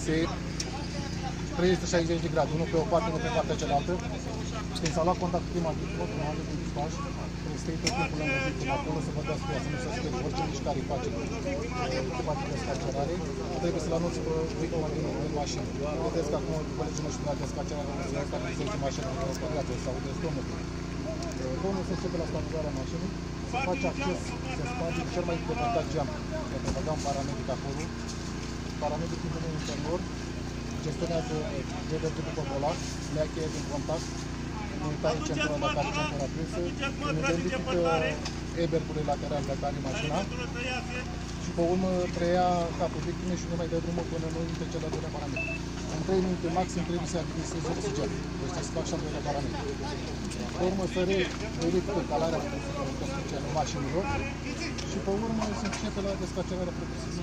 fixe 360 de grade, unul pe o parte, unul pe partea cealaltă. Când s-a luat contact cu prima echipă, cu un de echipaj, trebuie să stai tot timpul lângă victimă acolo să vă dați cu ea, să nu se sperie orice mișcare face echipa de descarcerare, trebuie să-l anunți pe victima din, din mașină. Vedeți că acum colegii noștri de la descarcerare nu se ia stabilizează mașina în spate, sau de zgomotul. Domnul se începe la stabilizarea mașinii, se face acces, se sparge cel mai depărtat geam, pentru că băgăm paramedic acolo, paramedicul vine în interior, gestionează vede după volan, le ia cheie din contact, îi taie centura dacă are centura prinsă, îmi identifică ebergurile laterale dacă are mașina și pe urmă preia capul victimei și nu mai dă drumul până nu intre cel de doilea parametru. În 3 minute maxim trebuie să administreze oxigen, deci să fac și al doilea parametru. Pe urmă să verifică calarea construcției mașinilor și pe urmă se începe la descarcerarea propriu-zisă.